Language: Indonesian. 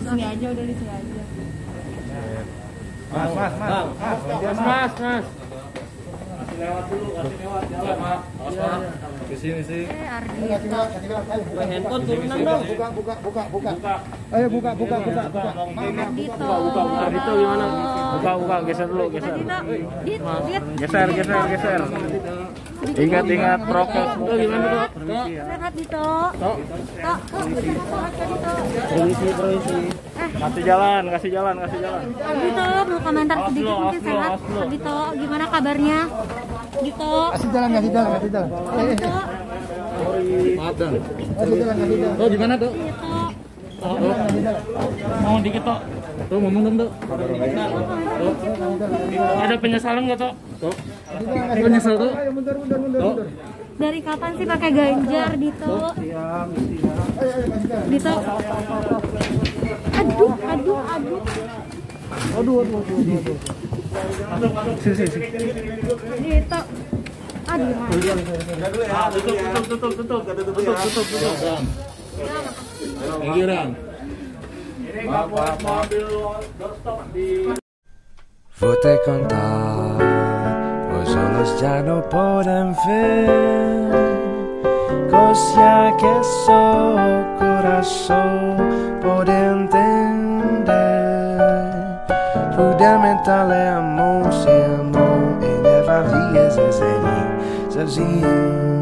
sini aja udah di sini aja Mas, mas, mas. Mas, Mas, mas, mas. Ke sini sih. eh Ardito Handphone turunan dong. Buka, buka, buka, buka. Ayo buka, buka, buka, buka. Ardito Ardito gimana? Buka, buka, geser dulu, geser. Geser, geser, geser. Ingat, ingat prokes. Tuh gimana tuh? sehat Dito Tok Tok Permisi, permisi. Kasih jalan, kasih jalan, kasih jalan. Dito mau komentar sedikit mungkin sehat. Dito gimana kabarnya Dito Kasih jalan, kasih jalan, kasih jalan. Dito Kasih jalan, kasih jalan. Tuh gimana tuh? Dito Mau dikit tuh. Tuh ngomong dong tuh. Tuh. Ada penyesalan nggak tuh? Tuh. Penyesal tuh? Mundur. dari kapan sih pakai ganjar Dito Dito aduh Aduh, aduh, aduh. Sini, sini, sini. Dito aduh gimana Tutup, tutup, tutup, tutup, tutup, tutup, tutup. Thank you, Ran. Vou-te contar Os olhos já não podem ver Coisa que só o coração pode entender Fundamental é a mão, sem a mão, ele é vazia, Zezelinho, sozinho.